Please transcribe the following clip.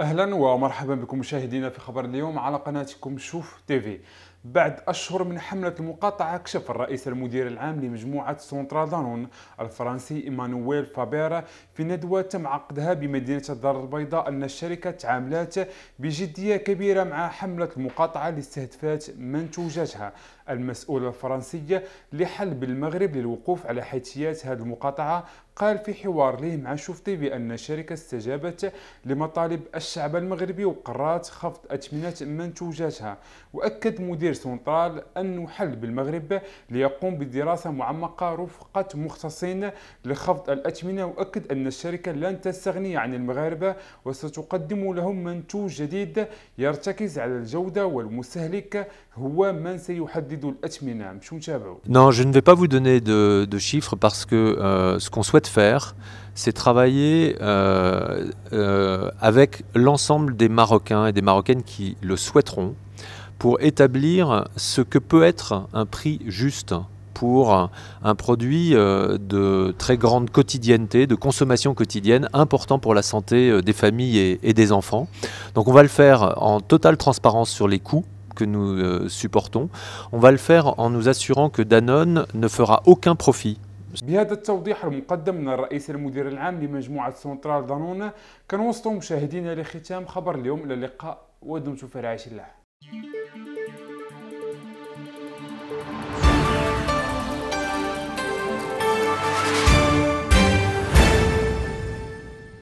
أهلا ومرحبا بكم مشاهدينا في خبر اليوم على قناتكم شوف تيفي. بعد أشهر من حملة المقاطعة كشف الرئيس المدير العام لمجموعة Centrale Danone الفرنسي إيمانويل فابيرا في ندوة تم عقدها بمدينة الدار البيضاء أن الشركة تعاملات بجدية كبيرة مع حملة المقاطعة لاستهدافات منتوجاتها المسؤول الفرنسي لحل بالمغرب للوقوف على حيثيات هذه المقاطعة قال في حوار له مع شوف تيفي أن الشركة استجابت لمطالب الشعب المغربي وقررت خفض أثمنة منتوجاتها وأكد مدير سونترال أن حل بالمغرب ليقوم بدراسة معمقة رفقة مختصين لخفض الأثمنة وأكد أن الشركة لن تستغني عن المغاربة وستقدم لهم منتوج جديد يرتكز على الجودة والمستهلك. هو من سيحدد الأثمنة نتابعوا Non, je ne vais pas vous donner de, de chiffres parce que euh, ce qu'on souhaite faire, c'est travailler euh, euh, avec l'ensemble des Marocains et des Marocaines qui le souhaiteront. pour établir ce que peut être un prix juste pour un produit euh, de très grande quotidienneté, de consommation quotidienne, important pour la santé euh, des familles et, et des enfants. Donc on va le faire en totale transparence sur les coûts que nous euh, supportons. On va le faire en nous assurant que Danone ne fera aucun profit بهذا التوضيح المقدم من الرئيس المدير العام لمجموعة سونترال دانون كان وسط مشاهدينا لختام خبر اليوم إلى اللقاء ودمتم في رعاية الله